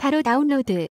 바로 다운로드.